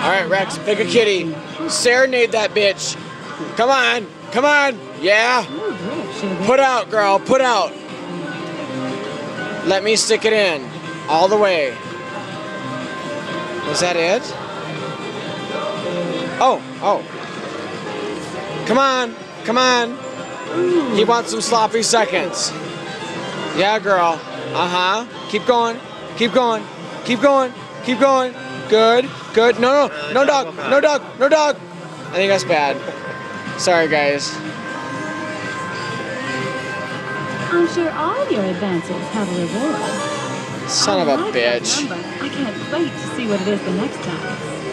All right, Rex, pick a kitty. Serenade that bitch. Come on, come on. Yeah. Put out, girl. Put out. Let me stick it in. All the way. Was that it? Oh, oh. Come on, come on. He wants some sloppy seconds. Yeah, girl. Uh huh. Keep going. Keep going. Keep going. Keep going. Good. Good. No, no, uh, no dog. No dog. No dog. I think that's bad. Sorry, guys. I'm sure all your advances have a reward. Son of a like bitch. I can't wait to see what it is the next time.